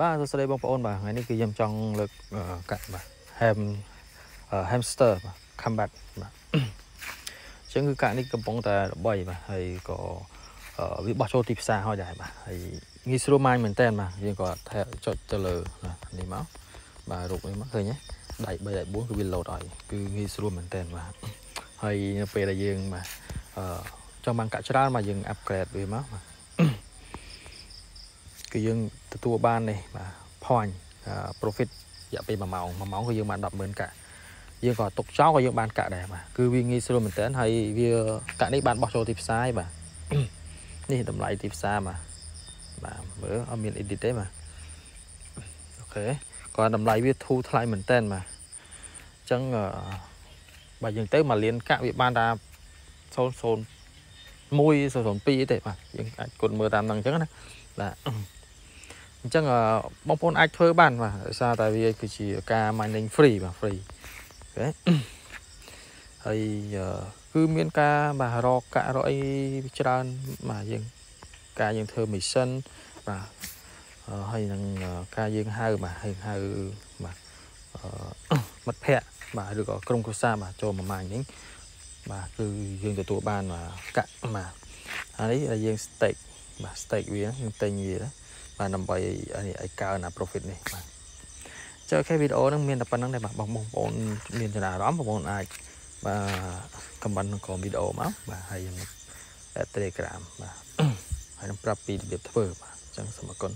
បាទសួស្តីបងប្អូនបាទថ្ងៃនេះគឺខ្ញុំចង់លើកកាត់បាទ ham hamster បាទ combat បាទអញ្ចឹងគឺកាក់នេះកំពុងតែល្បីបាទហើយក៏វាបោះចូលទីផ្សារហើយដែរបាទហើយងាយស្រួលម៉ាញមែនតើបាទយើងក៏ថែចុចទៅលើនេះមកបាទរូបនេះមកឃើញទេដៃ3ដៃ4គឺវាលោតឲ្យគឺងាយស្រួលមែនតើបាទហើយនៅពេលដែលយើងបាទអឺចង់បានកាក់ច្រើនមកយើង upgrade វាមកបាទ គឺយើងទទួលបាននេះបាទ point profit រយៈពេល1ម៉ោង1ម៉ោងគឺយើងបាន100,000កាក់យើងក៏ទុកចោលក៏យើងបានកាក់ដែរបាទគឺវាងាយស្រួលមែនតើហើយវាកាក់នេះបានបោះចូលទីផ្សារបាទនេះតម្លៃទីផ្សារបាទបាទមើលអត់មាន edit ទេបាទអូខេគាត់តម្លៃវាធូរថ្លៃមែនតើបាទអញ្ចឹងបើយើងទៅមកលៀនកាក់វាបានថា001 002ទេបាទយើងអាចគុណមើលតាមហ្នឹងអញ្ចឹងណាបាទ អញ្ចឹងបងប្អូនអាចធ្វើបានបាទដោយសារតែវាគឺជាការ mining free បាទ free អូខេហើយគឺមានការបាទរកកាក់រកអីច្រើនបាទយើងការយើងធ្វើ mission បាទហើយនឹងការយើងហៅបាទហើយហៅបាទមិត្តភ័ក្តិបាទឬក៏ក្រុមគ្រួសារបាទចូលមួយម៉ាញនេះបាទគឺយើងទទួលបានបាទកាក់បាទហើយនេះយើង stake បាទ stake វាយើងទិញវា បាទដើម្បីឲ្យកើនអា profit នេះបាទចុះអូខេវីដេអូហ្នឹងមានតែប៉ុណ្្នឹងដែរបាទបងប្អូនមានចំណាអារម្មណ៍បងប្អូនអាចបាទខមមិនក្នុងក្រុមវីដេអូមកបាទហើយខ្ញុំ Telegram បាទហើយនឹងប្រាប់ពីរបៀបធ្វើបាទអញ្ចឹងសូមអរគុណ